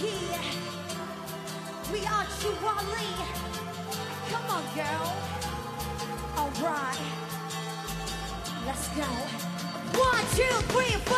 Yeah, we are Chihuahua. Come on, girl. All right, let's go. One, two, three, four.